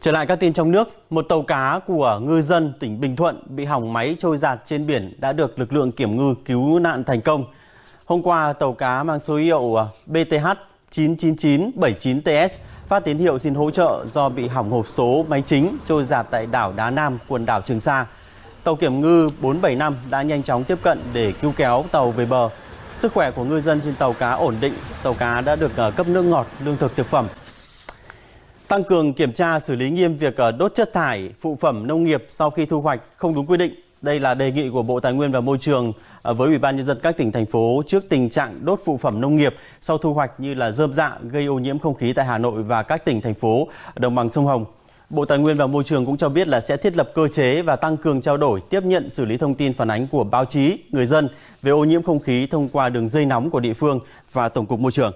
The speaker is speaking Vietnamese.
Trở lại các tin trong nước, một tàu cá của ngư dân tỉnh Bình Thuận bị hỏng máy trôi giạt trên biển đã được lực lượng kiểm ngư cứu nạn thành công. Hôm qua, tàu cá mang số hiệu à, BTH 99979TS phát tín hiệu xin hỗ trợ do bị hỏng hộp số máy chính trôi giạt tại đảo Đá Nam, quần đảo Trường Sa. Tàu kiểm ngư 475 đã nhanh chóng tiếp cận để cứu kéo tàu về bờ. Sức khỏe của ngư dân trên tàu cá ổn định, tàu cá đã được à, cấp nước ngọt, lương thực thực phẩm. Tăng cường kiểm tra xử lý nghiêm việc ờ, đốt chất thải, phụ phẩm nông nghiệp sau khi thu hoạch không đúng quy định. Đây là đề nghị của Bộ Tài nguyên và Môi trường ờ, với Ủy ban nhân dân các tỉnh thành phố trước tình trạng đốt phụ phẩm nông nghiệp sau thu hoạch như là rơm dạ gây ô nhiễm không khí tại Hà Nội và các tỉnh thành phố đồng bằng sông Hồng. Bộ Tài nguyên và Môi trường cũng cho biết là sẽ thiết lập cơ chế và tăng cường trao đổi, tiếp nhận xử lý thông tin phản ánh của báo chí, người dân về ô nhiễm không khí thông qua đường dây nóng của địa phương và Tổng cục Môi trường.